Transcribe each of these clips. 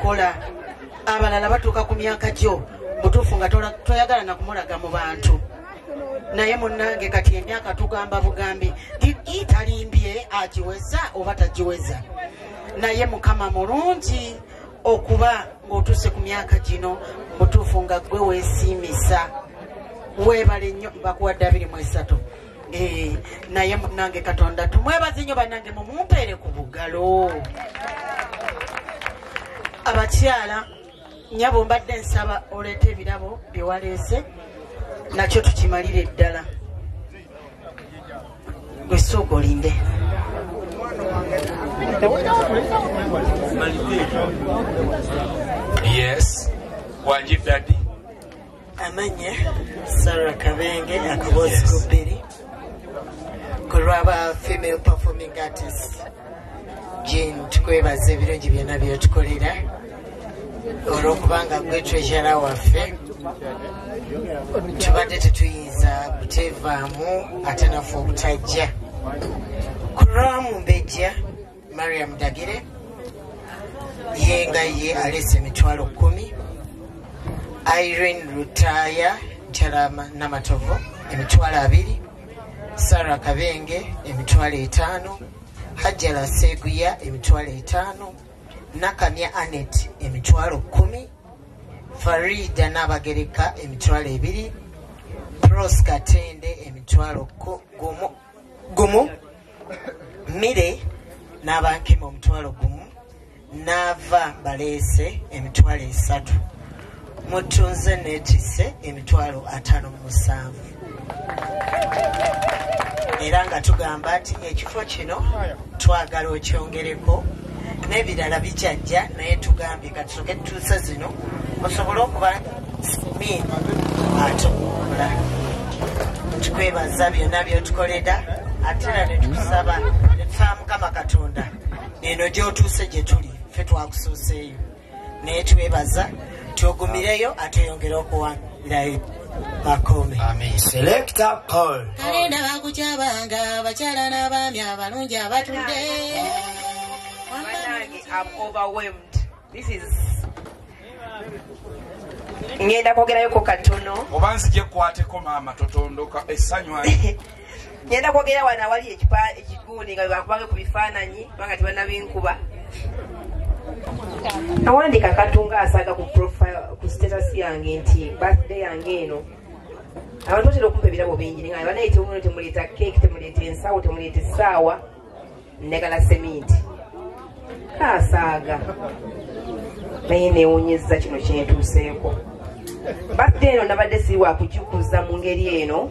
weebale kukola. Abalala batuuka ku myaka gyo mutuufu nga toyagala na kumulaga mu bantu. Naye munnange kati emyaka tugamba bugambi italimbye agiweza oba tagiweza. Naye mukama mulungi okuba ng'otuuse ku myaka gino mutuufu nga gwe weesiimisa. Weebale nnyo bakuwadde abiri mu esatu. Naye nange katonda tumwebaze nnyo bannange mumumpeere ku bugalo abakyala nyabo mbadde nsaba oleeta ebirabo byewaleese nakyo tukimalire ddala. Gwesooga olinde. Yes. Wanji dadi amanya sara kabenge akabozi kubbiri ku lwaba female performing artist jin tukwebaza ebirungi byonna byotukolera olwokubanga gwe treasura waffe tubadde tetuyinza kuteevaamu ate naffe obutajja. Ku lwamumbejja mariam dagire ye nga ye aleese emitwalo kumi irene lutaya ntalama namatovu emitwalo abiri sara kabenge emitwalo etaano hajjala seguya emitwalo etaano nakamya anet emitwalo kumi farida nabagereka emitwalo ebiri pros katende emitwalo gumu mire n'abankima omutwalo gumu naava baleese emitwalo esatu mutunze netise emitwalo ataano mu musanvu. Era nga tugamba nti ekifo kino twagala okyongereko n'ebirala bijajja naye tugambye katusoke tutuuse zino osobole okuba min atukuula tukwebaza byonna byotukolera ate era netukusaba netusaa mukama katonda. Eno gyotuuse gye tuli ffe twakusuuseeyo. Naye twebaza tuogumireyo ate yongere okuwangirayo bakome. Selector Paul. kale ndaba kukyabanga abakyala n'abaami abalungi abatudde I'm overwhelmed. This is ngenda kwogerayoko katono. Oba nzije kwateko maama totondoka essanyu ali ngenda kwogera wano awali ekigundi nga bebakubanga ku bifaananyi kubanga tebannabinkuba awandika akatunga asaga ku profile ku status yange nti birthday yange eno. Abantu batera okumpa ebirabo bingi nga banaye temuleeta keeki temuleeta ensawo temuleeta essaawa ndagala seminti kaasaaga naye neewunyezza kino kyentuuseeko birthday eno nabadde siri wakujjukuza mu ngeri eno.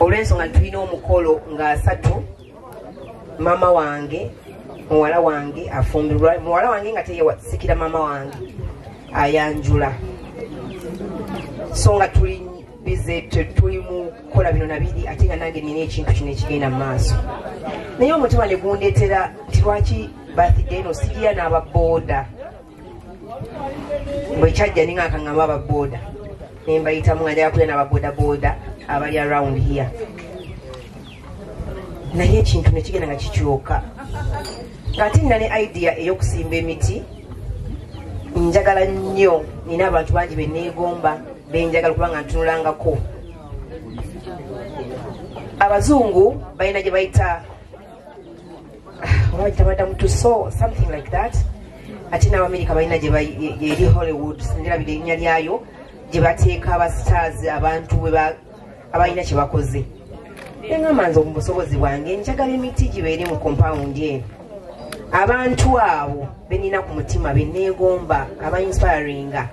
Olw'ensonga tulina omukolo nga asatu mama wange muwala wange afumbirwa muwala wange nga teyewasikira mama wange ayanjula. So nga tuli bize tuli mu kukola bino nabiri ate nga nange nina ekintu kino ekigenda mu maaso. Naye omutima ne gundeetera nti lwaki birthday eno sigira n'ababooda bwe kyajja ninga akaŋŋamba ababooda nembayitamu nga njala kulya n'ababoodaboda abali around here. Naye ekintu nekigenda nga kikyuka ng'ate nina ne idea ey'okusimba emiti njagala nnyo nina abantu bangi beneegomba benjagala kubanga ntunulangako. Abazungu balina gye bayita oba bagita madamu tuso something like that. Ate n'abamerika balina eri hollywood. Sindirabira erinnya lyayo gye bateeka abastars abantu bwe ba- abalina kye bakoze. Eŋŋamba nze mu busobozi bwange njagala emiti gibeere mu compound eno. Abantu abo benina ku mutima beneegomba aba inspiringa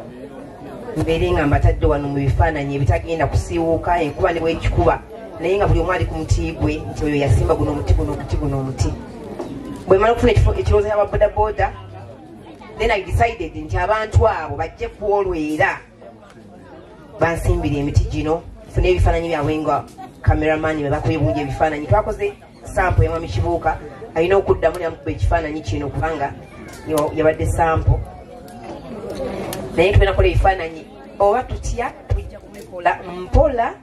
mbeere nga mbatadde wano mu bifaananyi ebitagenda kusiiwuuka enkuba ne bwekikuba naye nga buli omu ali ku muti gwe nti oyo yasimba guno omuti guno omuti guno omuti bwe mala okufuna ekirowoozo ky'ababodaboda then i decided nti abantu abo bajje kuolwera bansimbira emiti gino funa ebifaananyi byabwe nga kameramani bebakubye bulungi ebifaananyi. Twakoze sampo yamwami kibuuka alina okuddamu neamukuba ekifaananyi kino kubanga yabadde sampo naye tubenakola ebifaananyi oba tutya tujja kubikola mpola.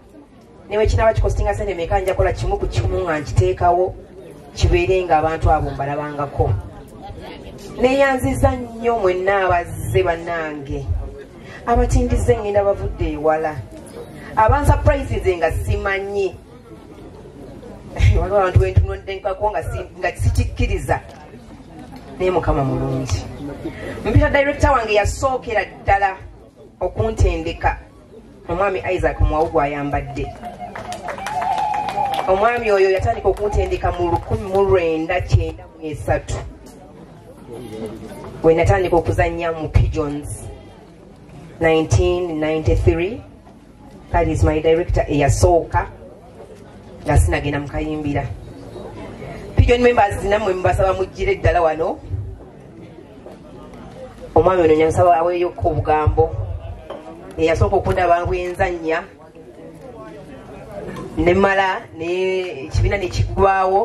Newe kinaba kikostinga sente meka njakola kimu ku kimu nga nkiteekawo kibeere nga abantu abo mbalabangako. Neyanziza nnyo mwenna abazze bannange. Abatindize ngenda bavudde ewala. Abansapurayizize nga simanyi. Waliwo abantu wentunoddekako nga si- nga sikikkiriza. Naye mukama mulungi. Mpita director wange yasookera ddala okuntendeka. Omwami isaac muwawu gwayambadde omwami oyo yatandika okuntendeka mu 1993 bwe natandika okuzanya mu pigeons. 1993 that is my director eyasooka nga sinagenda mukayimbira. Pigeon members nammwe mubasaba mujjire eddala wano. Omwami ono nyamusaba aweeyoko obugambo eyasooka okundaba bwenzanya nemala ekibiina nekigwawo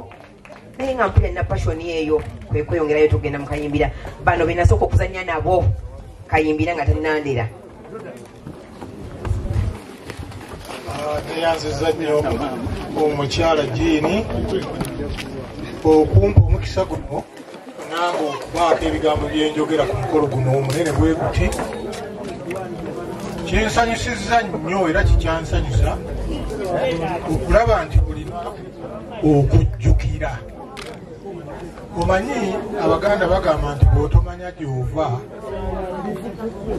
naye nga mpulya nina pashoni eyo kwekweyongerayo tugenda mukayimbira bano benasooka okuzanya nabo kayimbira nga tenandera neyanziza nnyo omukyala jiini okumpa omukisa guno nange okubaako ebigambo byenjogera ku mukolo guno omunene bwe guti kinsanyusizza nnyo era kikyansanyusa okulaba nti bulina okujjukira. Omanyi abaganda bagamba nti bw'otomanya gy'ova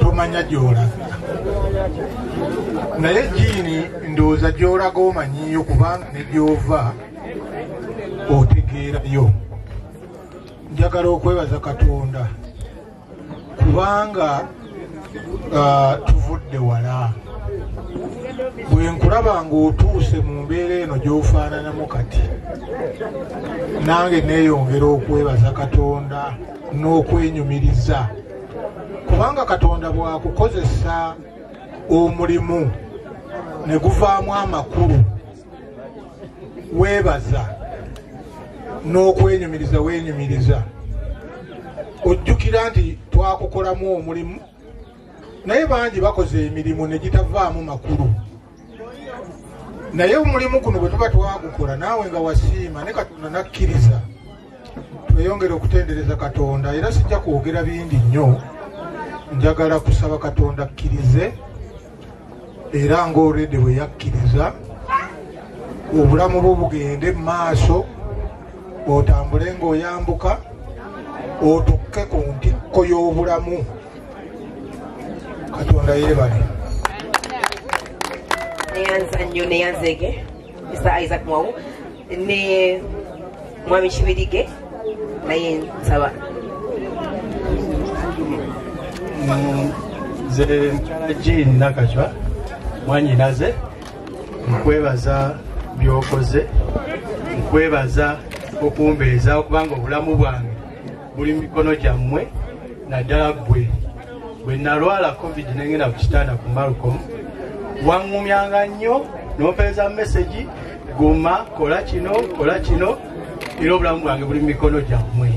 tomanya gy'olaga naye jiini ndowooza gy'olaga omanyiyo kubanga ne gy'ova otegeerayo. Njagala okwebaza katonda kubanga ah, tuvudde wala bwe nkulaba ng'otuuse mu mbeera eno gy'ofaananamu kati nange neeyongera okwebaza katonda n'okwenyumiriza. Kubanga katonda bwakukozesa omulimu ne guvaamu amakulu weebaza n'okwenyumiriza weenyumiriza ojjukira nti twakukolamu omulimu naye bangi bakoze emirimu ne gitavaamu makulu. Naye omulimu guno bwe tuba twagukola naawe nga wasiima ne katonda nakkiriza tweyongere okutendereza katonda era sijja kwogera bindi nnyo. Njagala kusaba katonda akkirize era ngaolredi bwe yakkiriza obulamu bwo bugende mu maaso otambule ng'oyambuka otukke ku ntikko y'obulamu katonda yeebale neyanza nnyo neyanzeege mr isaac mwawu ne mwami kibirige naye nsaba nze mukyala jean nakacwa mwanyinaze nkwebaza byokoze. Nkwebaza okumbeeza okubanga obulamu bwange buli mikono gyammwe. Naddala ggwe bwe nalwala covid nengenda ku kitanda ku malcom waŋŋumyanga nnyo nompeeza mesagi guma kola kino kola kino era obulamu bwange buli mu mikono gyammwe.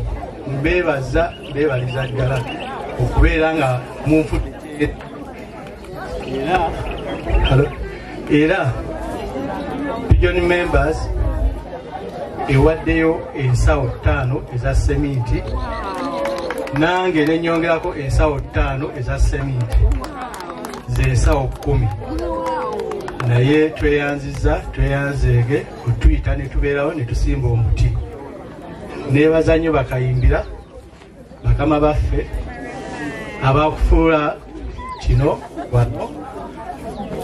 Mbeebaza mbeebaliza ddala okubeera nga munfudde era era pigeon members ewaddeyo ensawo ttaano eza seminti nange nenyongerako ensawo ttaano eza seminti zensawo kumi naye tweyanziza tweyanzeege otuyita netubeerawo netusimba omuti. Nebaza nnyo bakayimbira bakama baffe abakufuula kino wano.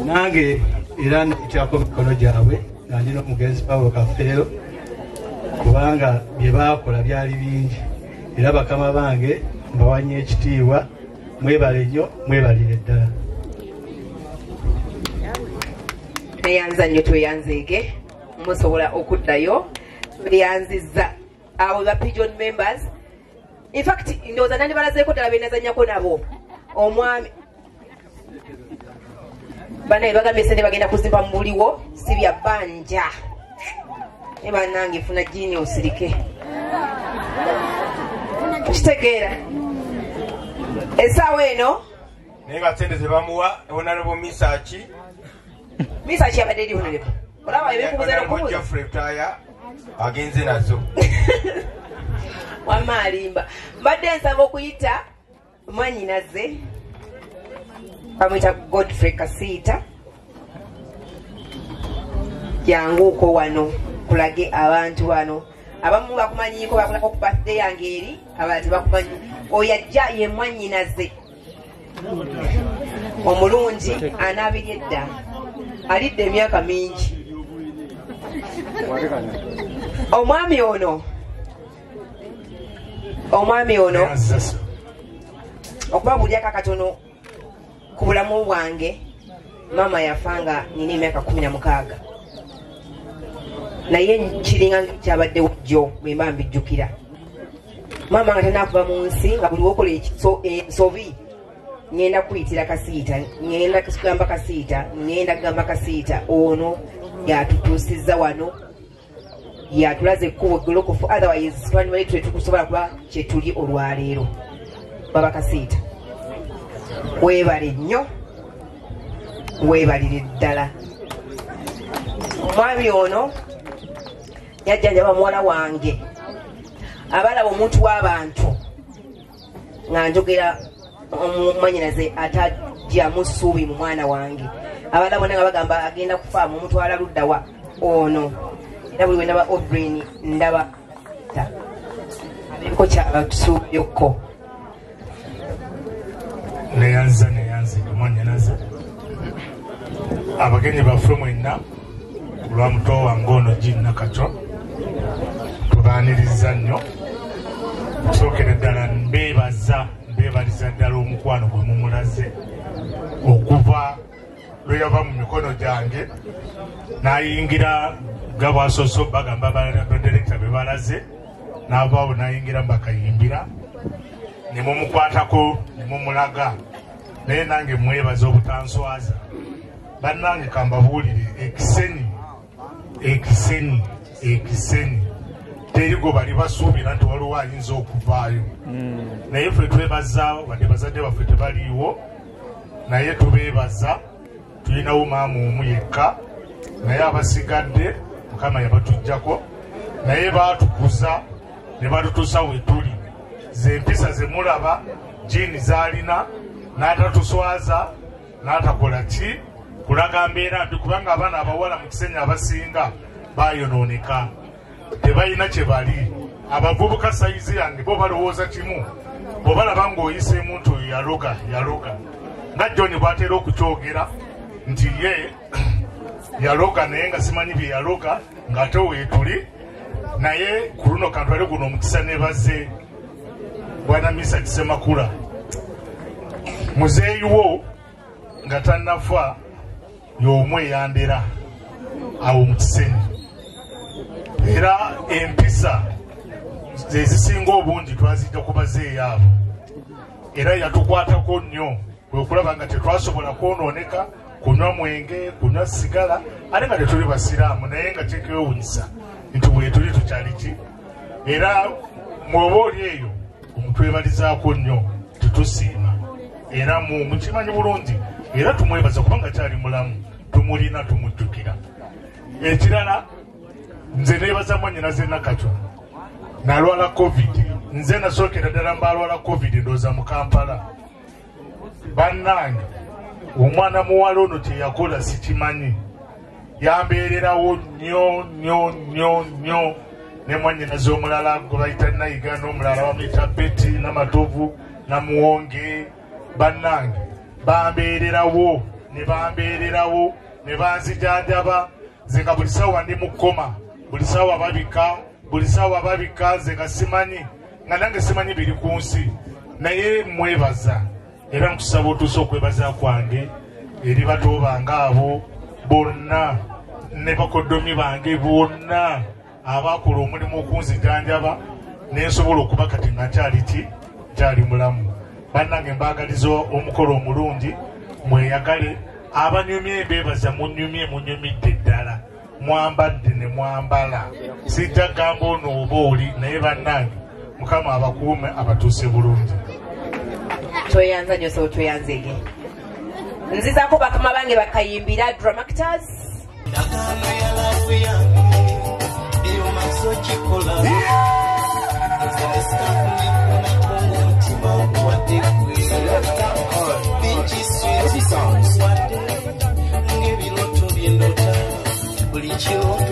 Nange era nekutyako mikono gyabwe nga ndina omugenzi pawulo kafeero kubanga bye baakola byali bingi era bakama bange mbawanya ekitiibwa mwebale nnyo mwebalire ddala. Neyanza nnyo tweyanzeege musobola okuddayo beyanziza abo ba pigeon members infact ndowooza nandi balazeeko ddala benazanyako nabo. Omwami banaye bagambye sente bagenda kuzimba mu buliwo si bya bbanja. Ne bannange funa jiini osirike kitegeera essaawa eno? Naye nga sente zebamuwa honarebo misaki misa kyabadde eri honorable olaba mujjafuretaaya agenze nazo. Wamaalimba mbadde nsaba okuyita mwanyinaze bamwita godfrey kasiita. Janguuko wano kulage abantu wano abamu bakumanyiko bakulako ku birthday yange eri abala tebakumanyi oyo ajja ye mwanyinaze omulungi anaabiri edda alidde emyaka mingi. Omwami ono. Omwami ono. Okubabuulyako akatono ku bulamu bwange maama yafa nga nina emyaka kumi na mukaaga naye kiringa kyabaddewo jjo bwe mba mbijjukira. Maama nga tanakuva mu nsi nga buli wokola ensobi ngenda kuyitira kasiita ngenda kugamba kasiita ngenda kugamba kasiita. Ono yatutuusiza wano yatulaza ekkubo eggolokofu otherwise twandibale twe tukusobola kuba kyetuli olwaleero. Baba kasiita. Weebale nnyo weebalire ddala. Omwami ono yajjanjaba muwala wange. Abalaba omuntu w'abantu nga njogera omumanyinaze atajjamu ssuubi mu mwana wange. Abalala bonna nga bagamba agenda kufaamu omutwala luddawa ono. Era buli wendaba odrin ndaba ta. Abeko kyabatusuubyokko. Neyanza neyanza omwanyanaze abagenyi baffe mwenna olwa muto wange ono jinnakaco tubaniriza nnyo. Sookera ddala mbeebaza mbeebaliza ddala omukwano gwe mumulaze. Okuva lwe yava mu mikono gyange n'ayingira nga bwasoose bagamba badirekita be balaze. N'avaawo n'ayingira mbakayimbira. Ne mumukwatako ne mumulaga. Naye nange mwebaza obutanswaza bannange kambabuulire ekiseni ekiseni ekiseni. Teri gwe bali basuubira nti waliwo ayinza okuvaayo. Naye ffe twebaza wadde bazadde baffe tebaliiwo naye tubeebaza tulinawo maama omu yekka naye abasigadde mukama yabatujjako naye baatukuza ne batutuusa we tuli. Zempisa zemulaba jiini zaalina n'atatuswaza n'atakola ki? Kulaga mbeera mbi kubanga abaana abawala mu kisenya abasinga bayonooneka. Tebalina kye bali. Abavubuka sayizi yange bo balowooza kimu. Bwebalaba ng'oyiseemu nti oyo yaloga yaloga. Nga joni bwatera okukyogera nti ye yaloga naye nga simanyi bye yaloga ng'ate weetuli naye ku luno kantwale guno omukisa ne bazze. Bwana misa kisemakula muzeeyiwo nga tannafa y'omu eyandera awo mu kisenyi era empisa zezisinga obungi twazijja ku bazeeyo abo. Era yatukwatako nnyo kwekulaba nga tetwasobola kwonooneka kunywa mwenge kunywa sigala ate nga tetuli basiraamu naye nga kyekewunyisa nti bwetuli tukyali ki? Era mwoba oli eyo omutwebalizaako nnyo tetusiima. Era mu- mukimanyi bulungi era tumwebaza kubanga kyali mulamu tumulina tumujjukira. Ekirala nze nebaza mwanyinaze nakatwa nalwala covid. Nze nasookera ddala mbalwala covid ndooza mu kampala. Bannange omwana muwala ono kyeyakola sikimanyi. Yambeererawo nnyo nnyo nnyo nnyo. Ne mwanyinaze omulala gwe bayita nayiga n'omulala bamuyita beti namatovu namuwonge. Bannange bambeererawo ne bambeererawo ne banzijanjaba nze nga buli sawa ndi mukoma buli sawa babika buli sawa babika nze nga simanyi nga nange simanyi biri ku nsi. Naye mwebaza era nkusaba otuuse okwebaza kwange eri bato bange abo bonna ne bakodomi bange bonna abakola omulimu okunzijanjaba nensobola okuba kati nga nkyali ki? Kyali mulamu. Bannange mbagaliza omukolo omulungi mweyagale abanyumye embeebaza munyumye munyumidde ddala mwambadde ne mwambala. Sijja gamba ono oba oli naye bannange mukama abakuume abatuuse bulungi. Kyoyanza nyo so kyoyanzege nzizako bakama bange bakayimbira dramactors ndagaano ya laafu yange eyo maaso kikola. you.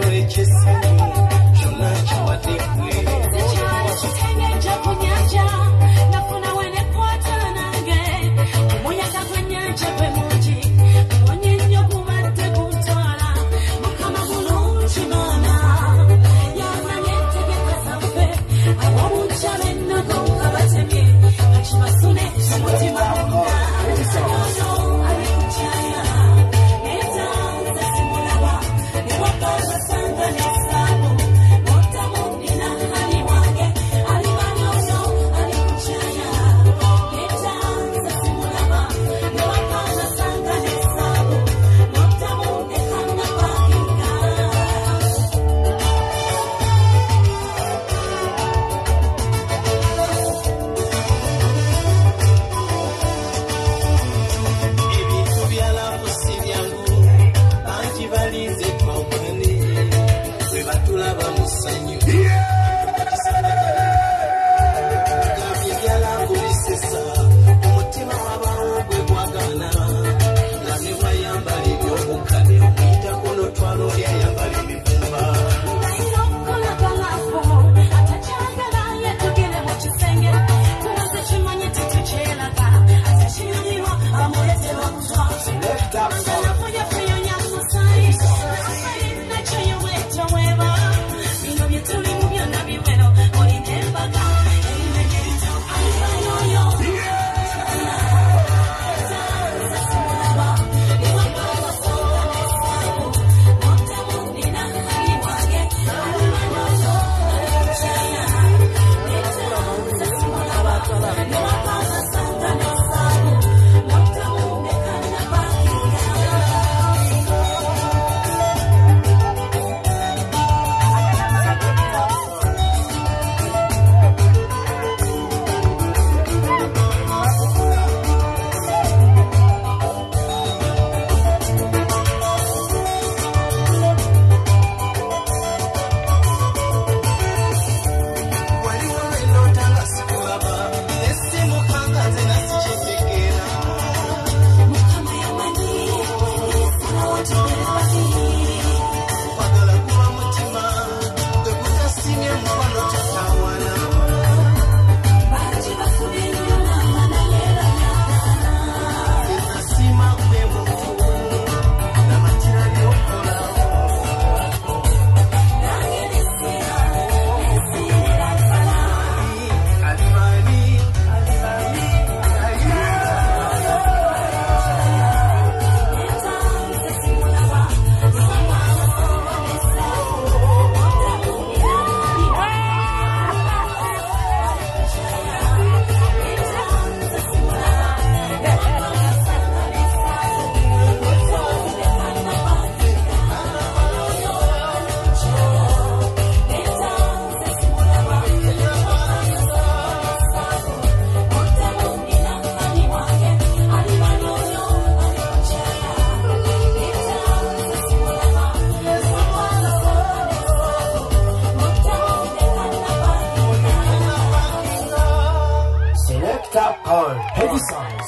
out on heavy songs.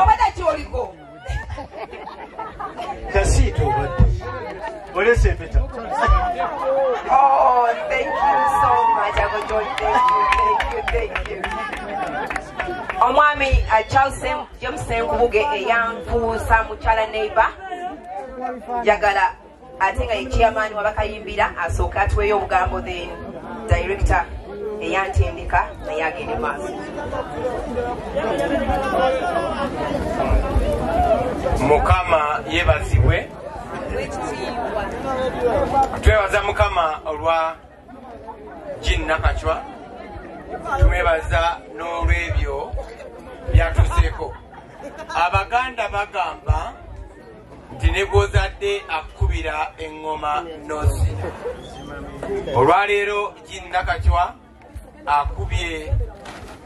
Obadde kyoliko. Kasiito obadde. Olese empeta. Oh, thank you so much. Abajoy, thank you, thank you, thank you. Omwami Charles James Nkubuge eyanfuusa mukyala neighbor. Njagala ate nga ye chairman wabakayimbira asooke atuweeyo obugambo then director eyantindika naye agende maaso mukama yeebazibwe. Twebaza mukama olwa ginnakacwa tumwebaza n'olwebyo byatuseeko. Abaganda bagamba nti ne gwozadde akukubira eŋŋoma nosi olwaleero ginnakacwa akubye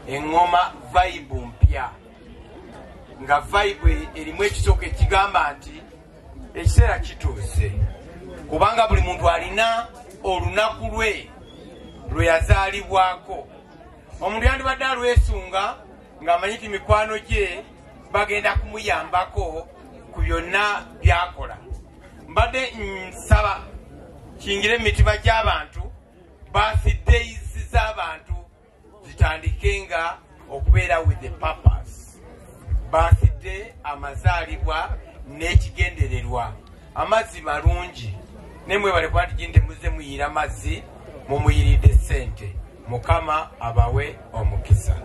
eŋŋoma vaibu mpya. Nga vaibu erimu ekisooka ekigamba nti ekiseera kituuse. Kubanga buli muntu alina olunaku lwe lwe yazaalibwako. Omuntu yandibadde alwesunga ng'amanyi ti mikwano gye bagenda kumuyambako ku byonna byakola. Mbadde nsaba kingire mu mitima gy'abantu birthdays z'abantu. Zitandike nga okubeera with the purpose. Birthday amazaalibwa n'ekigendererwa. Amazzi malungi. Nemwebale kuba nti gindi muze muyira mazzi mumuyiridde sente mukama abawe omukisa.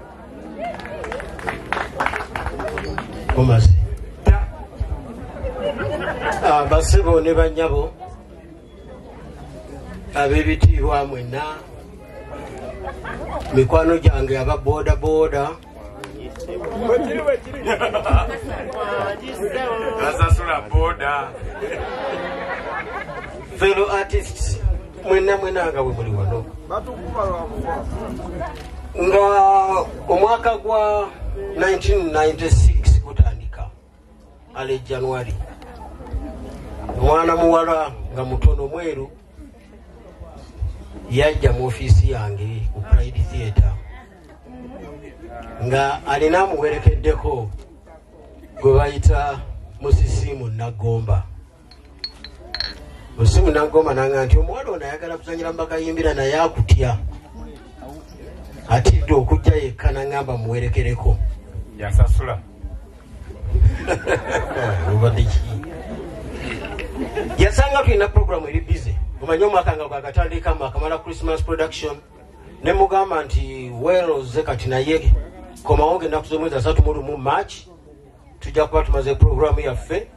Abasebo ne banyabo ab'ebitiibwa mwenna mikwano gyange aba booda booda asasula boda. Fellow artists mwenna mwena nga bwe muli wano. Nga omwaka gwa 1996 gutandika ale january. Omwana muwala nga mutono mweru yajja mu ofiisi yange ku pride theatre. Nga alina amuwerekeddeko gwe bayita musisimu nagomba. Musimu nagomba nanga nti omuwala ono ayagala kuzanyira mbagayimbira naye akutya. Atidde okujja yekka nangamba muwerekereko yasasula. Obadde ki? Yasanga tulina programu eri bize omanye omwaka nga gwakatandikamu akamala christmas production ne mugamba nti weeroze kati naye komawo ngaenaku z'omwezi asatu mu lumu march tujja kuba tumaze programu yaffe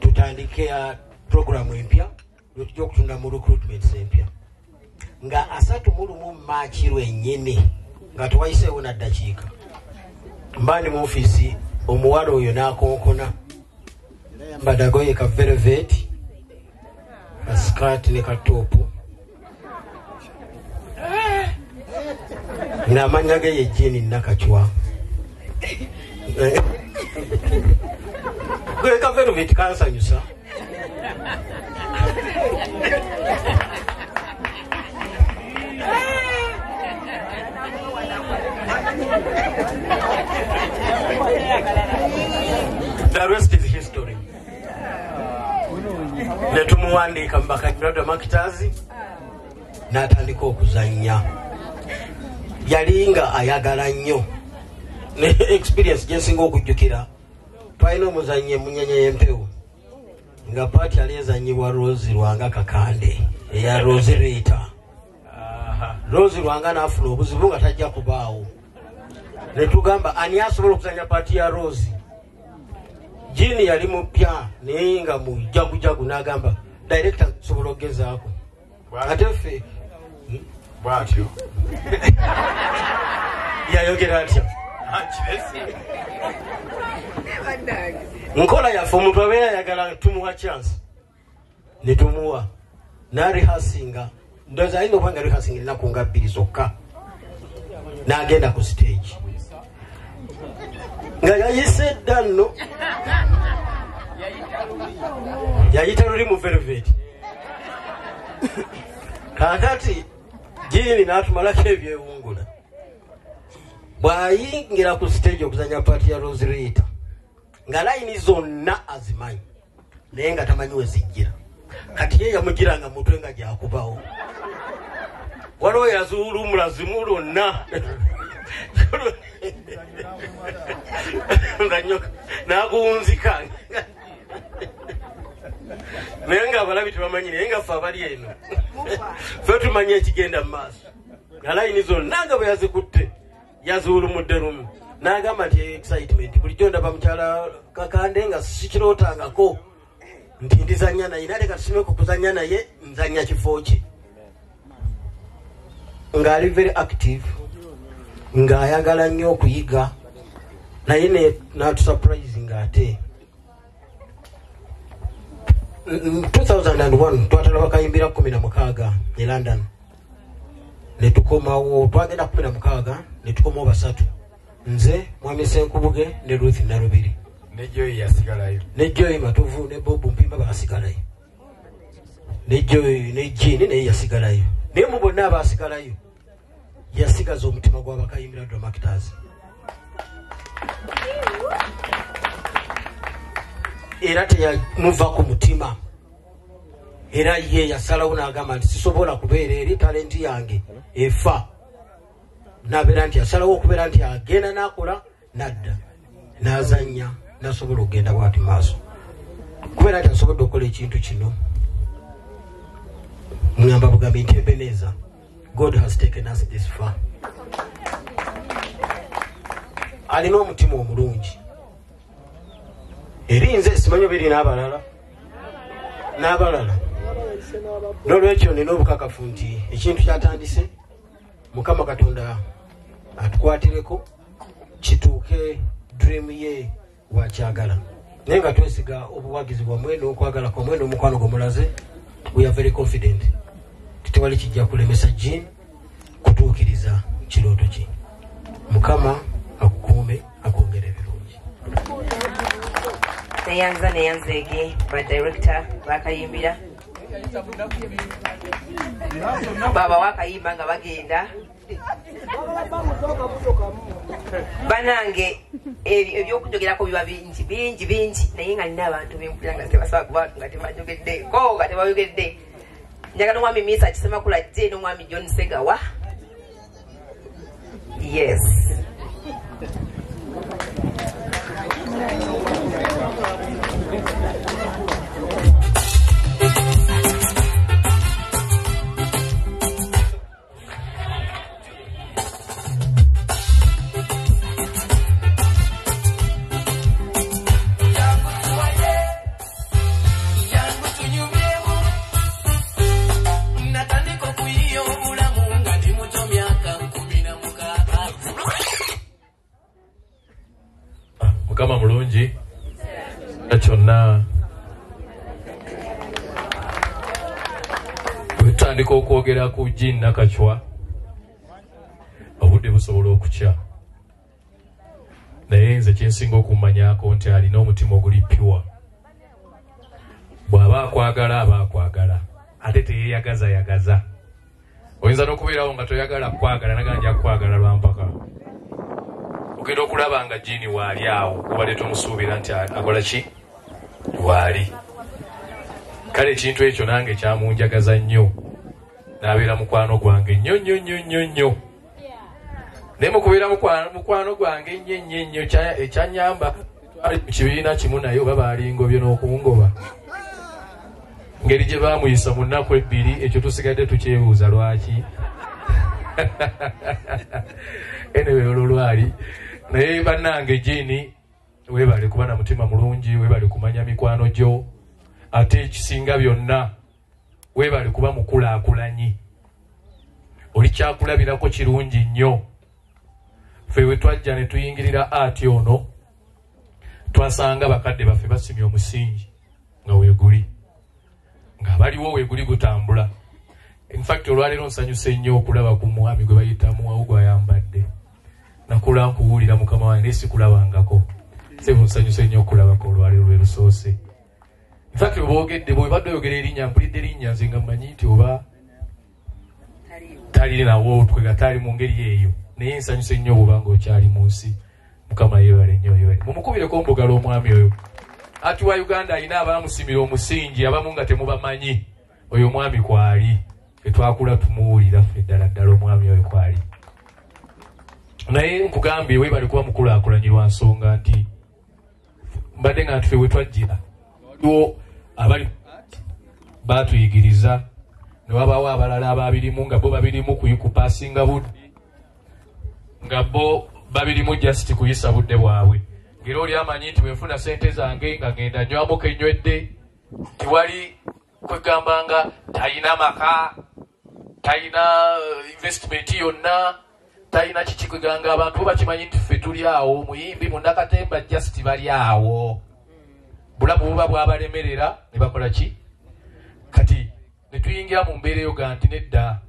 tutandike ya programu empya lwetujja okutunda mu recruitments empya. Nga asatu mu lumu maaki lwennyini nga tewayiseewo naddakiika. Mba ndi mu ofiisi omuwala oyo n'akonkona. Mbadagoye ka verevet kasikati ne katopu ng'amanya ge ye jini nakacwa gwe ka verevet kansanyusa the rest is history netumuwandiika mu bakadinada makitazi n'atandika okuzanya yali nga ayagala nnyo. Ne experience gyensinga okujjukira twalina omuzanyi emunyenya y'empewo nga paati yali ezanyibwa rosi lwanga kakande eya rosi reeta rosi lwanga n'afuna obuzibu nga tajja kubaawo. Netugamba ani asobola okuzanya paati ya rosi jini yali mupya naye nga mujagujagu n'agamba director sobola okugezaako ate ffe bwatyo? Yayogera atya? Nkola yaffe omuntu abeera ayagala tumuwa chance. Netumuwa narehasinga ndoza alina okuba nga rehasinga enaku nga bbiri zokka. N'agenda ku stage nga yayise dda nno. Yayita luli mu velvet. Kakati jini n'atumalako ebyewungula. Bw'ayingira ku stage okuzanya paati ya rosrita nga layini zonna azimanyi naye nga tamanyi we zijjira. Kati ye yamugiranga mutwe nga gyakubawo waliwo yazuulumula zimu lwonna naguwunzika naye nga abalabi tebamanyi naye nga ffe abali eno. Fe tumanyi ekigenda mu maaso. Nga layini zonna nga bwe yazikutte yazuulumudde lumu. N'agamba nti excitement bulijjo ndaba mukyala kakande nga sikirootangako nti ndizanya naye naye leka tusimeku kuzanya naye nzanya kifo kye. Ng'ali very active ng'ayagala nnyo okuyiga naye n'atusurprising ate. 2001 twatala bakayimbira 16 e london. Netukomawo twagenda 16 netukomawo basatu. Nze mwami senkubuge ne ruth narubiri ne joyi matuvu ne bobu mpimba basigalayo. Ne joyi ne jini naye yasigalayo. Naye mu bonna abasigalayo yasigaza omutima gw'abakayimbira dramaktas era teyamuva ku mutima. Era ye yasalawo n'agamba nti sisobola kubeera eri talenti yange efa. Nabeera nti yasalawo okubeera nti agenda nakola nadda nazanya nasobola okugenda bwati maaso. Kubeera nti asobodde okukola ekintu kino mugamba bugambe nti ebeneza god has taken us this far. Alina omutima omulungi. Eri nze simanyi oba eri n'abalala. Nolwekyo nina obukakafu nti ekintu kyatandise mukama katonda atukwatireko kituuke dream ye wakyagala naye nga twesiga obuwagizi bwamwe n'okwagala kwamwe n'omukwano gwemulaze we are very confident titewali kijja kulemesa jin kutuukiriza kirooto ki? Mukama akukuume akwongere ebirungi. Neyanza neyanzeege badirector bakayimbira. Baba wakayimba nga bagenda. Banange ebyo- ebyokujogerako biba bingi bingi bingi. Naye nga nina abantu bempulira nga tebasaba kuba nga tebajogeddeko nga tebayogedde njagala omwami misa kisemakula jje n'omwami john segawa yes kyonna. Bwetutandika okwogera ku jini nakacwa. Obudde busobola okukya. Naye nze kyensinga okumanyako nti alina omutima oguli piwa bw'aba akwagala aba akwagala. Ate teyeyagazayagaza. Oyinza n'okubeerawo nga toyagala kwagala naganja kwagala lwampaka ogenda okulaba nga jini waali awo kuba tomusuubira nti akola ki waali kale ekintu ekyo nange kyamunjagaza nnyo. N'abeera mukwano gwange nnyo nnyo nnyo nnyo nnyo. Naye mukubeera mukwa- mukwano gwange nnyo nnyo nnyo. Kya- ekyanyamba twali mu kibiina kimu naye oba balingobye n'okungoba. Ngeri gye bamuyisa mu nnaku ebbiri ekyo tusigadde tukyebuuza lwaki. Anyway olwo lwali. Naye bannange jini weebale kuba na mutima mulungi weebale kumanya mikwano gyo ate ekisinga byonna weebale kuba mukulaakulanyi. Oli kyakulabirako kirungi nnyo. Ffe we twajja ne tuyingirira ati ono twasanga bakadde baffe basimye omusingi nga weeguli nga baliwo weeguli gutambula. Infact olwaleero nsanyuse nnyo okulaba ku mwami gwe bayita muwawu gwayambadde nakula nkuwulira mukama wange naye sikulabangako sebo nsanyuse nnyo okulabako olwaleero lwe lusoose infact bwogedde bwebadde oyogera erinnya mpulidde erinnya nze nga mmanyi nti oba tali nawo twega tali mu ngeri eyo. Naye nsanyuse nnyo obuba nga okyali mu nsi. Mukama yeebale nnyo yeebale mumukubireko mbugala omwami oyo. Ati wa uganda alina abaamusimira omusingi abamu nga temubamanyi. Oyo omwami kwali. Etwakula tumuwulira ffe ddala ddala omwami oyo kwali. Naye nkugambye weebale kuba mukulaakulanyi lwa nsonga nti mbadde nga ntufe we twajjira waliwo abali batuyigiriza ne wabaawo abalala ababirimu nga bo babirimu kupasinga budde nga bo babirimu just kuyisa budde bwabwe. Ngeri oli amanyi nti bwenfuna sente zange nga ngenda nywamo kenywedde tewali kwegamba nga talina maka talina uh, investment yonna talina kiki kweganga abantu bo bakimanyi nti ffe tuli awo muyimbi munakatemba just bali awo. Bulamu buba bwabalemerera ne bakola ki? Kati netuyingira mu mbeera eyo ga nti nedda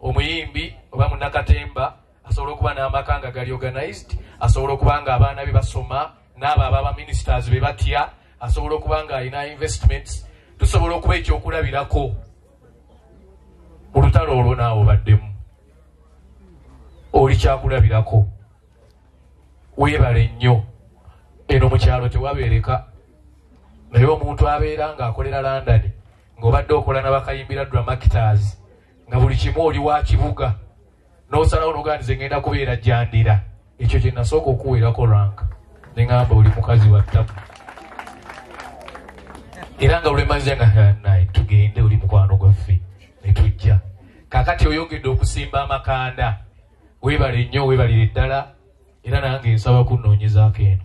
omuyimbi oba munakatemba asobola okuba n'amaka nga gali organized asobola okuba nga abaana be basoma n'abo ababa ministers be batya asobola okuba nga alina investments tusobola okuba ekyokulabirako. Mu lutalo olwo naawe obaddemu oli kyakulabirako. Weebale nnyo. Eno mu kyalo tewabeereka naye omuntu abeera ng'akolera london ng'obadde okola nabakayimbira dramakitars nga buli kimu oli wa kibuga n'osalawo nogandize ngenda kubeera jandira ekyo kye nasooka okuweerako rank. Neŋamba oli mukazi wa ttabu era nga lwemazia nga naye tugende oli mukwano gwaffe netujja kakati oyongedde okusimba amakanda weebale nnyo weebalire ddala era nange nsaba kunoonyezaako eno.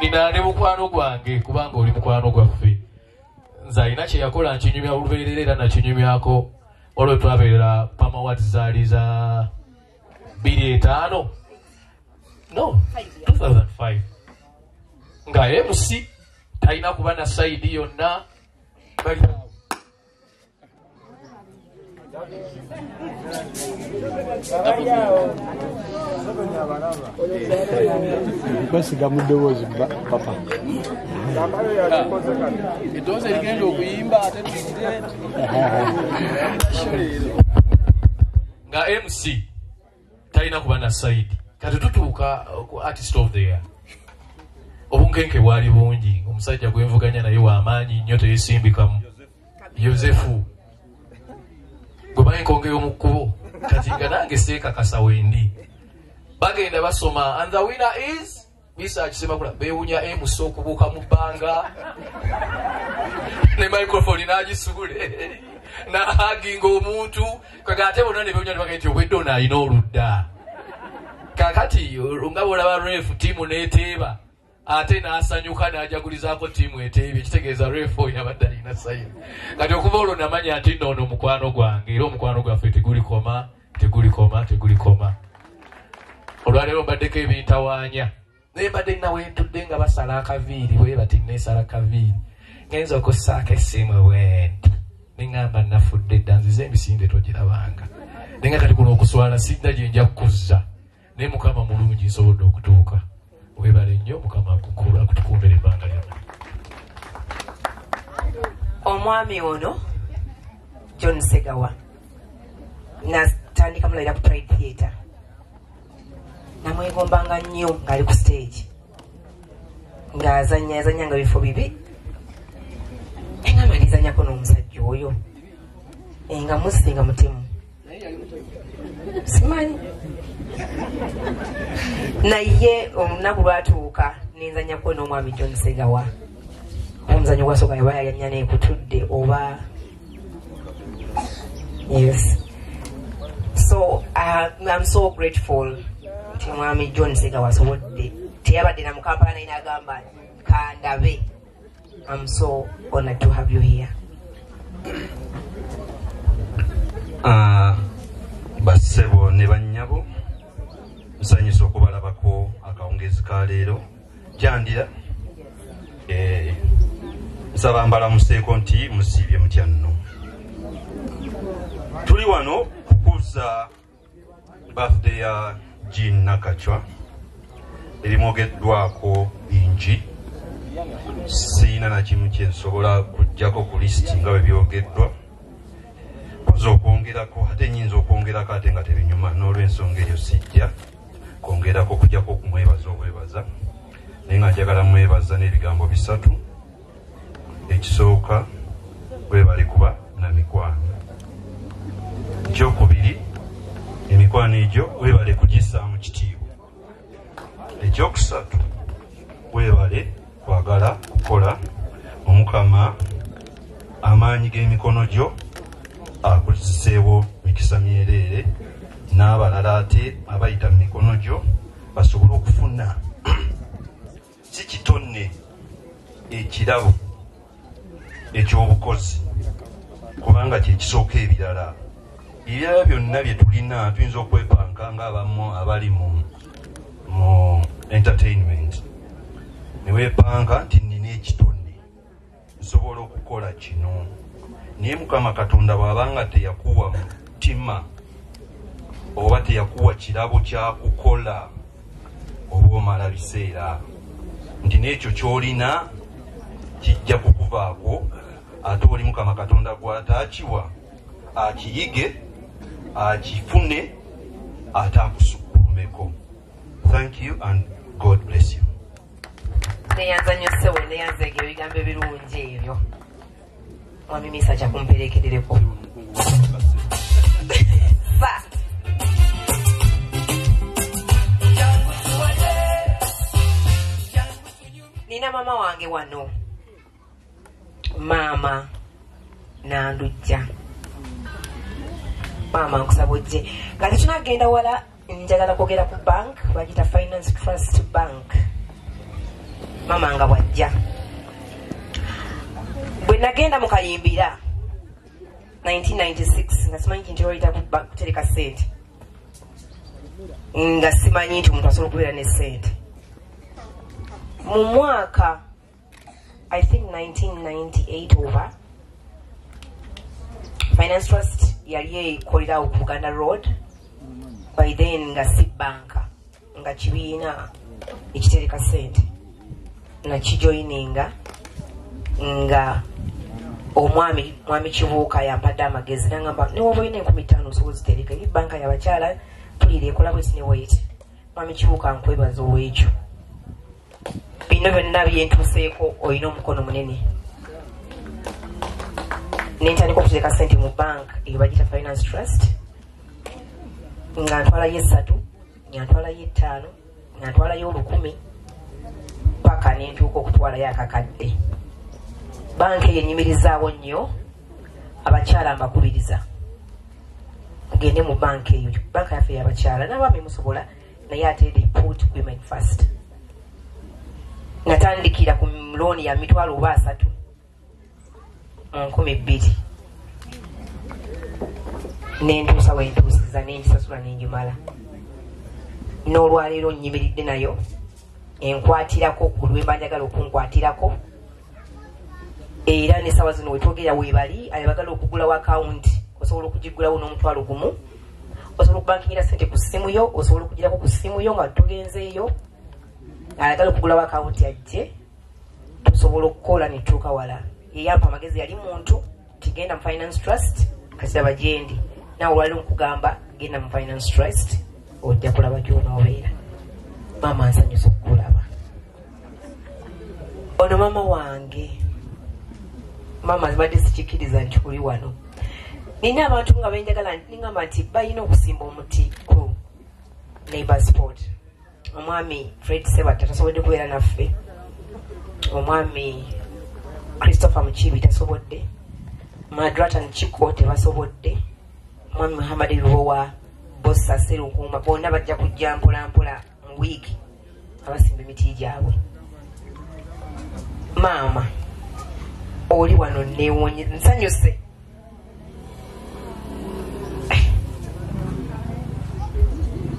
Ninaane mukwano gwange kubanga oli mukwano gwaffe. Nze alina kyeyakola nkinyumya olubeerera era nakinyumyako. Olwo twabeerera pamawat zaali za 25 no 2005 nga mc talina kuba na saidi yonna. Bali kwesiga mu ddoboozi papa. Eddoboozi erigenda okuyimba ate nga mc talina kuba na saidi kati tutuuka ku artist of the year. Obunkenke bwali bungi. Omusajja gwenvuganya naye wamaanyi nnyo teyesimbikamu yosefu gwe manyi nkongera mu kkubo kati nga nange seekakasa wendi bagenda basoma and the winner is research semakula bewunya emusi okubuuka mu bbanga. Ne microphone n'agisuule n'ahaginga omuntu. Kaga ate bonna ne bewunya ne bagenda nti obwedde ono alina oludda. Kakati nga bwolaba ref tiimu n'eteeba ate n'asanyuka n'ajagulizaako tiimu eteebye kitegeeza ref oyo abadde alina sayini. Kati okuva olwo namanya nti nno ono mukwano gwange era omukwano gwaffe tegulikoma tegulikoma tegulikoma olwaleero mbaddeko ebintawaanya naye mbadde nawentudde nga basala akaviiri bwe bati nesala kaviiri ngenza okussaako essimu bwenti neŋŋamba nafudde dda nzize emisinde togirabanga. Naye nga kati kuno okuswala sidda gye nja kukuzza. Naye mukama mulungi nsobodde okutuuka webale nnyo mukama akukula akutukumbera ebbanga lyonna. Omwami ono john segawa natandika mulaira ku pride theatre. Namwegombanga nnyo ng'ali ku stage. Ng'azanya yazanya nga bifo bibi. Engamba ndizanyako n'omusajja oyo. Eh, nga musinga mutemu simanyi. Naye olunaku lwatuuka nenzanyako n'omwami john segawa omuzanyo gwasooka yaba yalanya nekutudde oba? Yes. So uh, i'm so grateful nti mwami john segawa asobodde. Teyabadde na mukampala naye nagamba kandabe i'm so honored to have you here. Ah, bassebo ne bannyabo nsanyusa okubalabako akawungezi ka leero. Jandira eh, nsaba mbalamuseeko nti musiibye mutya nno. Tuli wano kukuza birthday ya jean nakacwa erimwogeddwako bingi. Siina na kimu kyensobola kujjako ku lisiti nga bwe byogeddwa nza okwongerako ate nyinza okwongerako ate nga tebinyuma. N'olwensonga eryo sijja kwongerako kujjako okumwebaza obwebaza. Naye nga njagala mwebaza n'ebigambo bisatu. Ekisooka webale kuba na mikwano. Ekyokubiri emikwano egyo webale kugisaamu kitiibwa. Ekyokusatu webale kwagala kukola omukama amaanyi g'emikono gyo akuziseewo mikisa myereere n'abalala ate abayita mu mikono gyo basobole okufuna. Si kitonne ekirabo ekyobukozi kubanga kyekisooka ebirala. Ebirala byonna bye tulina tuyinza okwepanka ngaabamu abali mu entertainment. Neweepanka nti nina ekitonne nsobola okukola kino naye mukama katonda bw'abanga teyakuwa mutima oba teyakuwa kirabo kyakukola oba omala biseera nti n'ekyo kyolina kijja kukuvaako ate oli mukama katonda gwataakiwa akiyige akifune ate akusukkulumeko. Thank you and god bless you. Neyanza nnyo sewe neyanza egyo ebigambo ebirungi ebyo mwami misa kyakumperekerereko Fa. nina maama wange wano. Maama nandujja maama nkusaba ojje nga tetunagenda wala njagala kwogera ku bank bagita finance trust bank. Maama nga bwajja bwe nagenda mu kayimbira 1996 nga simanyi nti oyita kutereka sente. Nga simanyi nti omuntu asobola okubeera ne sente. Mu mwaka i think 1998 over finance trust yali ekolerawo ku buganda road. By then nga si banka nga kibiina ekitereka sente. Nakijoyininga nga omwami mwami kibuuka yampadde amagezi nagamba newoba olina enkumi ttaano osobola zitereka eri banka yabakyala tulira ekola bweti ne wait. Mwami kibuuka nkwebaza owekyo. Bino byonna byentuuseeko olina omukono munene. Nentandika okuteeka sente mu bank eyo bagita finance trust nga ntwalayo esatu nga ntwalayo ettaano nga ntwalayo olukumi paka nentuuka okutwalayo akakadde banka eyo enyimirizaawo nnyo abakyala mbakubiriza mugende mu banka eyo. Banka yaffe yabakyala nabaami musobola naye ate they put women first. Natandikira ku looni ya mitwalo oba asatu mu nkumi bbiri. Nentuusa wentuusiza nengisasula nengimala n'olwaleero nyimiridde nayo enkwatirako ku lwemba njagala okunkwatirako era nesawa zino wetwogera webali abagala okugulawo akawunti osobola okugigulawo n'omutwalo gumu osobola okubankingira sente ku ssimu yo osobola okugirako ku ssimu yo nga togenzeeyo ayagala okugulawo akawunti ajje tusobola okukola netuuka wala. Yeyampa amagezi yali muntu tigenda mu finance trust kasiraba gyendi nawe olwaliro nkugamba genda mu finance trust ojja kulaba gyonoobeera maama nsanyusa okukulaba ono maama wange maama zibadde sikikiriza nti kuli wano. Nina abantu nga benjagala ningamba nti balina okusimba omuti ku neighbor sport omwami fred sebata tasobodde kubeera naffe. Omwami christopher mukibi tasobodde. Madratan kiko tebasobodde omwami muhammad lubowa bosa serunkuma bonna bajja kujja mpolampola mu wiiki abasimba emiti gyabwe. Maama oli wano newonye nsanyuse.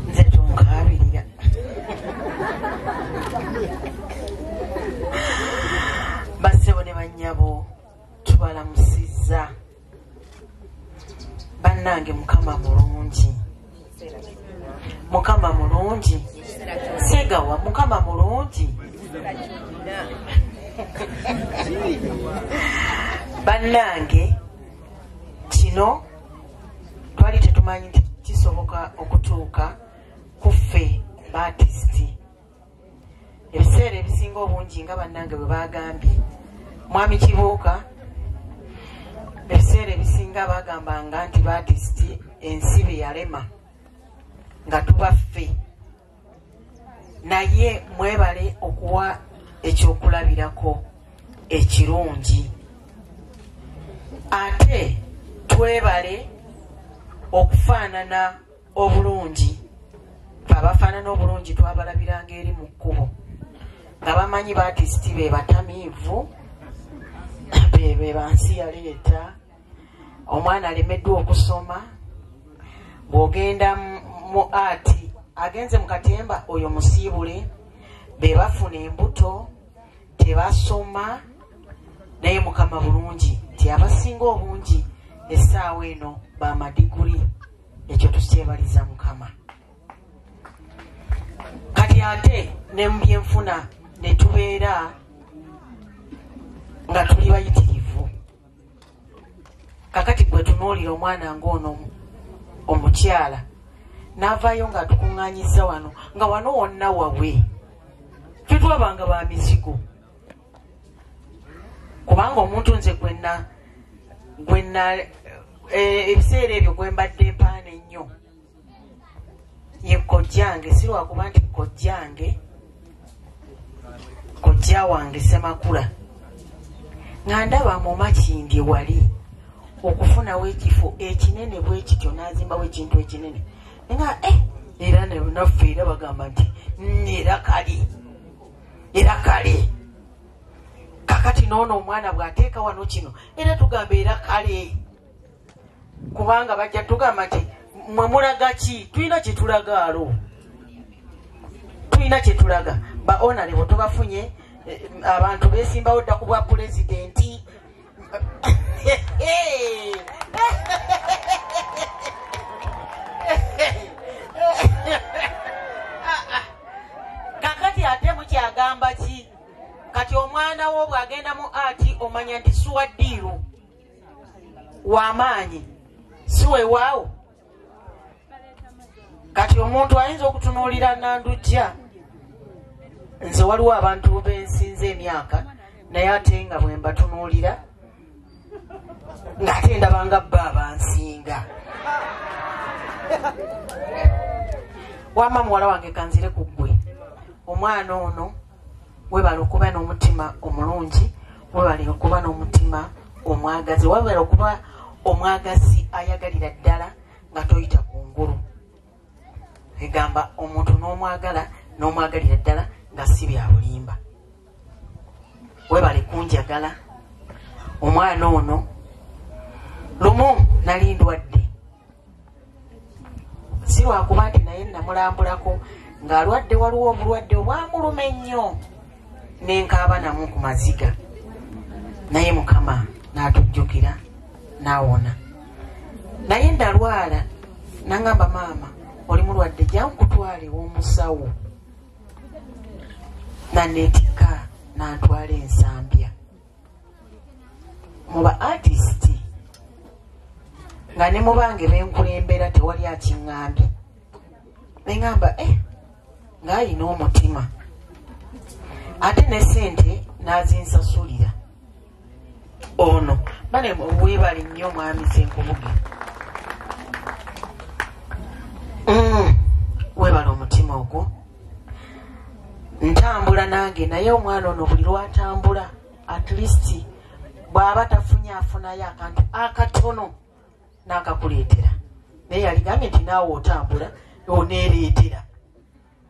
Nze tunkabirira basebo ne banyabo tubalamusizza. Bannange mukama mulungi. Mukama mulungi? Segawa mukama mulungi bannange kino twali tetumanyi nti kisoboka okutuuka kuffe batisiti ebiseera ebisinga obungi nga bannange bwe bagambye mwami kibuuka ebiseera ebisinga bagambanga nti batisiti ensi bye yalema nga tubaffe naye mwebale okuwa ekyokulabirako ekirungi. Ate twebale okufaanana obulungi. Abafaanana obulungi twabalabiranga eri mu kkubo. Nga bamanyi batisiti be batamiivu be bansi yaleeta omwana alemeddwa okusoma bw'ogenda mu ati agenze mu katemba oyo musiibule be bafuna embuto tebasoma naye mukama bulungi nti abasinga obungi. Essaawa eno bamadiguli ekyo tukyebaliza mukama. Kati ate ne mu byenfuna ne tubeera nga tuli bayitirivu. Kakati gwe tunuulira omwana ngaono omu- omukyala n'avaayo nga atukuŋŋanyiza wano nga wano wonna wawe tetwabanga ba mizigo. Kubanga omuntu nze gwenna gwenna eh, ebiseera ebyo gwe mbadde empaana ennyo. Ye kojjange si lwakuba nti kojjange kojja wange semakula nga ndaba mu makindi wali okufunawo ekifo ekinene bwe kityo n'azimbawo ekintu ekinene. Nga eh, era naffe era bagamba nti "Mm, era kali era kale. Kakati noono omwana bw'ateeka wano kino era tugamba era kale. Kubanga bajja tugamba nti mwe mulaga ki? Tulina kyetulaga alo. Tulina kyetulaga ba onalebo tobafunye eh, abantu besimbawo dda ku bwa pulezidenti ate mukyagamba ki? Kati omwana wo bw'agenda mu ati omanya nti suwaddiiru w'amaanyi si weewaawo kati omuntu ayinza okutunuulira nandujja nze waliwo abantu bensinza emyaka naye ate nga bwe mbatunuulira ng'ate ndabanga bba abansinga wama muwala wange kanzire ku omwana ono webala okuba n'omutima omulungi webala okuba n'omutima omwagazi webala okuba omwagazi ayagalira ddala nga toyita ku ngulu egamba omuntu n'omwagala n'omwagalira ddala nga si bya bulimba. Webale kunjagala omwana ono lumu nali ndwadde si lwakuba nti naye namulambulako ng'alwadde waliwo obulwadde obwamuluma ennyo nenkaaba namu ku maziga. Naye mukama n'atujjukira n'awona naye ndalwala nangamba maama oli mulwadde jankutwala ew'omusawo naneetikka nantwala ensambya. Muba artisiti nga ne mubange benkulembera tewali akiŋŋambye. Neŋŋamba eh ng'alina omutima ate ne sente n'azinsasulira. Ono bane weebale nnyo mwami senkubuge Mm, weebale omutima ogwo. Ntambula nange naye omwana ono buli lwatambula at least bw'aba tafunye afunayo akantu akatono n'akakuleetera. Naye yaligambye nti naawe otambula oneereetera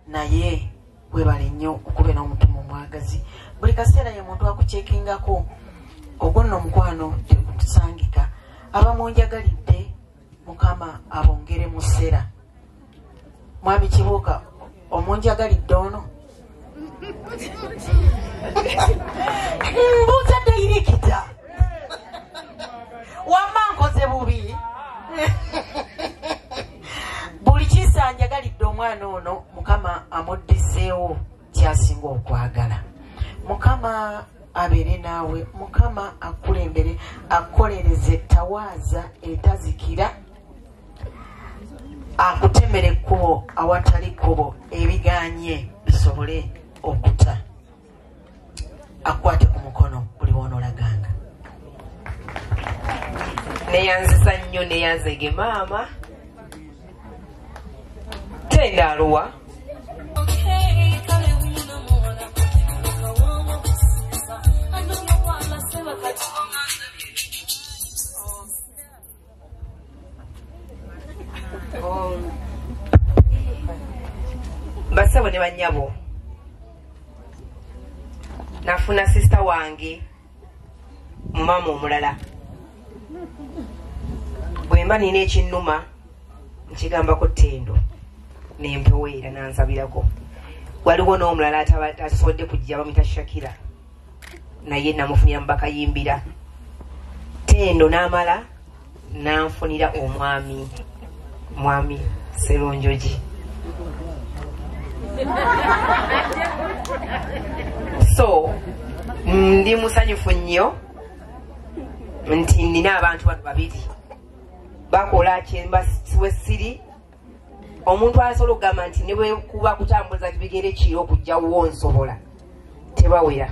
naye webale nnyo okube n'omutima omwagazi. Buli kaseera ye muntu akukyekingako ogwo nno omukwano tegutusangika abamunjagalidde mukama abongere mu ssera mwami kibuuka omunjagalidde ono? Mbuuza dairekita wamma nkoze bubi buli kisanjagalidde omwana ono mukama amuddiseewo kyasinga okwagala. Mukama abeere naawe mukama akulembere akukolereze tawaaza etazikira akutemera ekkubo awatali kkubo ebiganye bisobole okuta. Akukwate ku mukono buli wonoolaganga neyanzisa nnyo neyanzege maama tenda aluwa basabo ne banyabo. Nafuna sisita wange mumama omulala. Bwemba nina ekinnuma nkigambako tendo nempeweera nansabirako waliwo n'omulala ataba- tasobodde kujja bamwita shakira naye namufunira mwami serunjogi so ndi musanyufu nnyo nti nina abantu bano babiri. Bakola kyembasiwesiri omuntu asobola okugamba nti ne bwekuba kutambuza tibigere kiro okujjawo nsobola tebawera.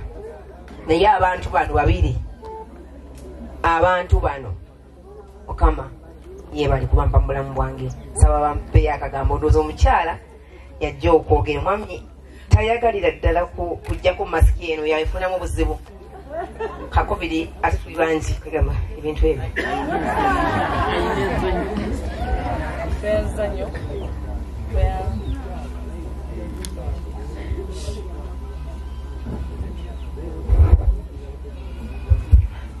Naye abantu bano babiri abantu bano mukama ye bali kubampa mu bulamu bwange. Saba bampeyo akagambo. Ndooza omukyala yajja okwogera. Mwami tayagalira ddala ku- kujjako masiki eno yafunamu obuzibu ka covid ate tuli bangi kagamba ebintu ebyo Twenzanyo.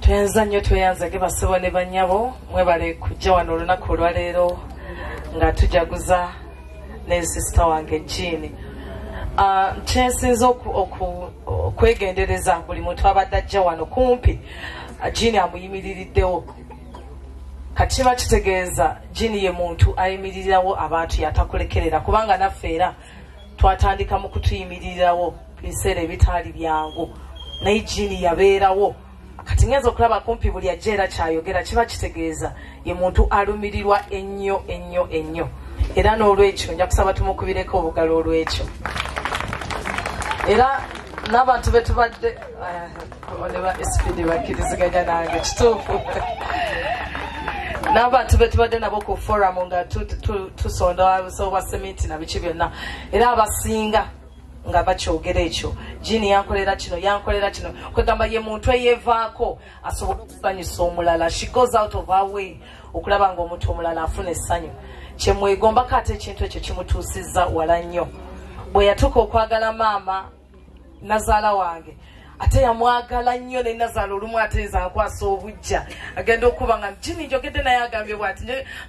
Twe- twenza nnyo tweyanzage basebo ne banyabo mwebale kujja wano olunaku olwaleero nga tujaguza ne sisita wange jiini Ah, kyensinza okwegendereza buli muntu abadde ajja wano kumpi ah, jiini amuyimiririddewo kati kiba kitegeeza jini ye muntu ayimirirawo abantu yatakulekerera kubanga naffe era twatandika mu kutuyimirirawo biseera ebitaali byangu. Naye jini yabeerawo. Kati ngenza okulaba kumpi buli ajja era kyayogera kiba kitegeeza ye muntu alumirirwa ennyo ennyo ennyo. Era n'olwekyo nja kusaba tumukubireko obugalo olwekyo. Era n'abantu betubadde eh, ne ba spd bakkiriziganya nange kituufu n'abantu betubadde nabo ku forum nga tu- tu- tusonda busawo bwa sementi na biki byonna. Era abasinga nga bakyogera ekyo. Jini yankolera kino yankolera kino. Kwegamba ye muntu eyeevaako asobola okusanyusa omulala. She goes out of her way okulaba ngaomuntu omulala afuna essanyu. Kyemwegombako ate ekintu ekyo kimutuusizza wala nnyo. Bwe yatuuka okwagala maama nazaala wange ate yamwagala nnyo ne nazaala olumu ate zankwasa obujja. Agenda okuba nga jini njogedde naye agambye bwati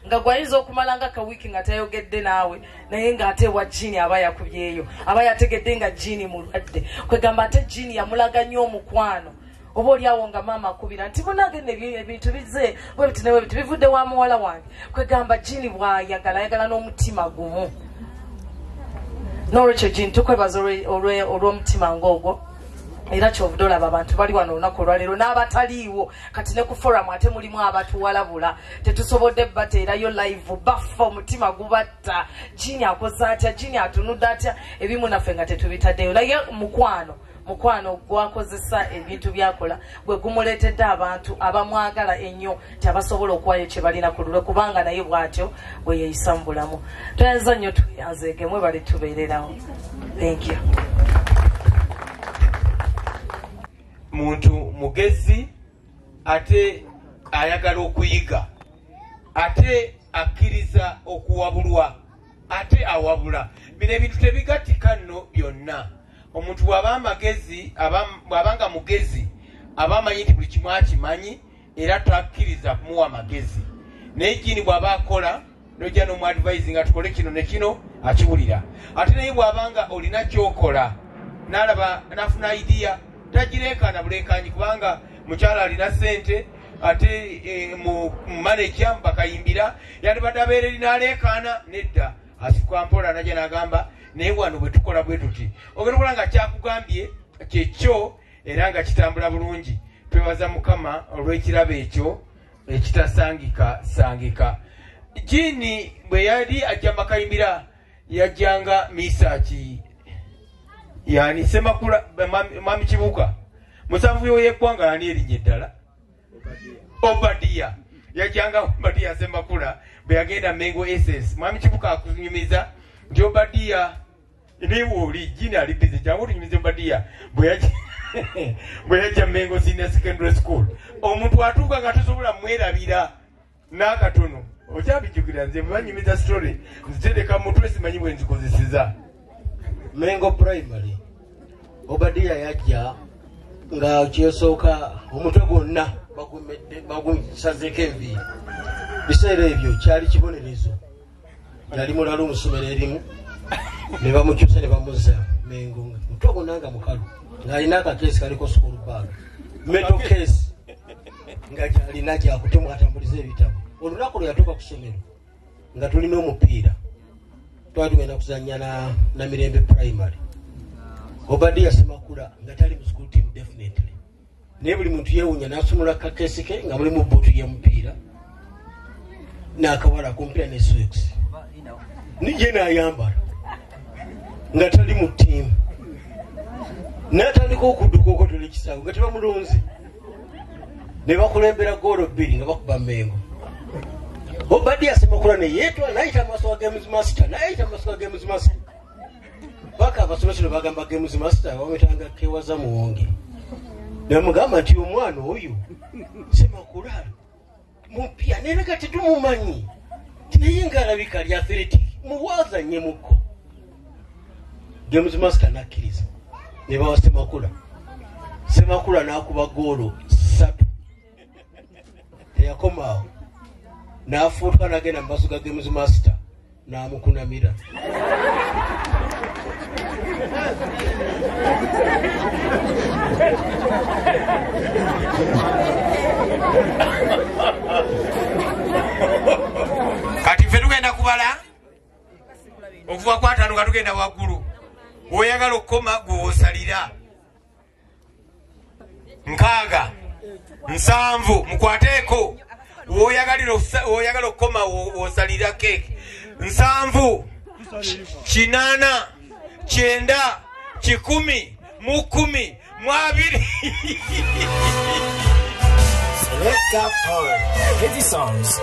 nga gwayinza okumala nga kawiiki nga tayogedde naawe naye ng'ate wa jini aba yakubyeyo aba yategedde nga jini mulwadde. Kwegamba ate jini yamulaga nnyo omukwano. Oba oliawo nga maama akubira nti ebi- ebintu bize bwe biti ne bwe biti bivudde wa muwala wange. Kwegamba jini bwayagala ayagala n'omutima gumu. N'olwekyo jini tukwebaza olw'omutima ng'ogwo era kyovudde olaba abantu bali wano olunaku olwaleero n'abataliiwo. Kati ne ku foramu ate mulimu abatuwalabula. Tetusobodde bateerayo live bafa omutima gubatta. Jini akoze atya? Jini atunudde atya? Ebimu naffe nga tetubitaddeyo. Naye mukwano mukwano gwakozesa ebintu byakola gwe gumuleetedde abantu abamwagala ennyo nti abasobola okuwayo kye balina ku lulwe kubanga naye bw'atyo bwe yeeyisa mu bulamu. Toyanza nnyo tweyanzeege mwebale tubeererawo. Thank you muntu mugezi ate ayagala okuyiga ate akkiriza okuwabulwa ate awabula. Bino ebintu tebigatika nno byonna. Omuntu bw'aba amagezi aba- bw'abanga mugezi aba amanyi nti buli kimu akimanyi era takkiriza kumuwa amagezi. Naye jini bw'aba akola nojja n'omuadvise nga tukole kino ne kino akiwulira. Ate naye bw'abanga olina kyokola n'alaba nafuna idiya tagireekaana buleekanyi kubanga mukyala alina sente ate eh, mu manaja bakayimbira yandibadde abeera eri n'aleekaana nedda. Asikuka mpola najja n'agamba naye wano bwe tukola bwe tuti. Ogenda okukola nga kyakugambye kyekyo era nga kitambula bulungi. Twebaza mukama olw'ekirabo ekyo ekitasangika sangika. Jini bwe yali ajja makayimbira yajjanga misaki yani semakula mwami- mwami kibuga musavuyo yeggwanga yani erinnya eddala? Obadiya. Yajjanga obadiya semakula bwe yagenda mengo ss mwami kibuga akunyumiza nti obadiya niwooli jini ali bizi jangu otunyumiza obadiya bwe yajja mengo senior secondary school. Omuntu atuuka nga tosobola mwerabira n'akatono okyabijjukira nze bwe banyumiza story nzitereka mutwe simanyi bwe nzikozeseza mengo primary obadiya yajja nga kyesooka omutwe gwonna bagusazeko enviiri biseera ebyo kyali kibonerezo. Yali mulala omusomero erimu ne bamukyusa ne bamuzza mengo mutwe gwonna nga mukalu ng'alina akakeesi kaliko school bag metal case nga kyalina kyakutemwa atambuliza ebitabo. Olunaku lwe yatuuka ku ssomero nga tulina omupiira twali tugenda kuzanya na, na mirembe primary obadiya semakula nga tali mu school team definitely. Naye buli muntu yewunya nasumula kakesi ke nga mulimu butu yemupiira nakawala kumpira ne swiks nije nayambala nga tali mu tiimu natandika okudduka okotola ekisago nga tebamulonzi ne bakulembera goolo bbiri nga bakuba mengo obadi asemakula neyeetwa nayita maaso wa games master nayita maaso wa games master. Paka abasomesero bagamba games master bamwetanga kewaza muwonge namugamba nti omwana oyo semakula mupya nerega tetumumanyi tinaye ngaalabika ly athletic muwazanyemuko games master nakkiriza ne bawa semakula semakula nakuba goolo satu. Teyakomaawo nafuutuka nagenda mu maaso ga games master namukunamira. Kati ffe tugenda kubala? Okuva ku ataano nga tugenda waggulu bw'oyagala okukoma gwewosalira nkaaga nsanvu mukwateeko woyagala okukoma wosalira keeke nsanvu kinaana kyenda kikumi mu kumi mu abiri Selector Paul. Heavy songs.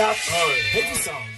Yeah. Selector Paul. Heavy songs.